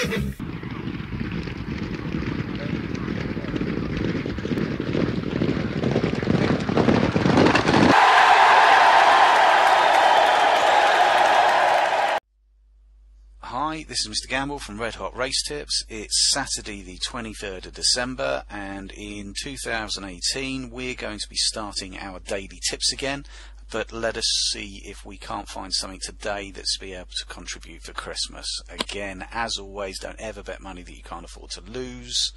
Hi, this is Mr. Gamble from Red Hot Race Tips. It's Saturday, the 23rd of December, and in 2018 we're going to be starting our daily tips again. But let us see if we can't find something today that's be able to contribute for Christmas. Again, as always, don't ever bet money that you can't afford to lose.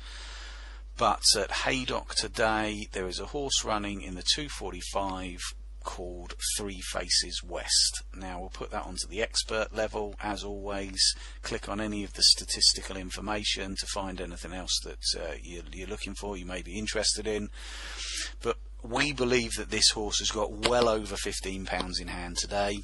But at Haydock today, there is a horse running in the 245 called Three Faces West. Now we'll put that onto the expert level as always. Click on any of the statistical information to find anything else that uh, you're, you're looking for, you may be interested in. But we believe that this horse has got well over £15 in hand today.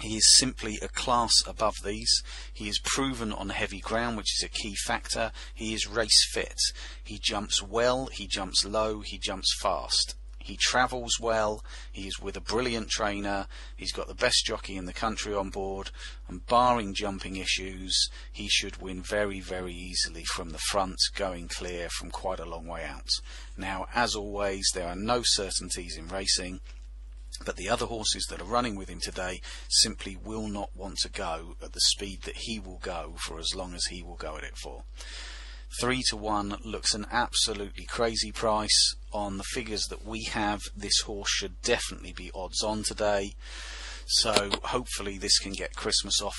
He is simply a class above these. He is proven on heavy ground, which is a key factor. He is race fit. He jumps well, he jumps low, he jumps fast. He travels well. He is with a brilliant trainer. He's got the best jockey in the country on board. And barring jumping issues, he should win very, very easily from the front, going clear from quite a long way out. Now, as always, there are no certainties in racing. But the other horses that are running with him today simply will not want to go at the speed that he will go for as long as he will go at it for. Three to one looks an absolutely crazy price. On the figures that we have, this horse should definitely be odds on today. So hopefully this can get Christmas off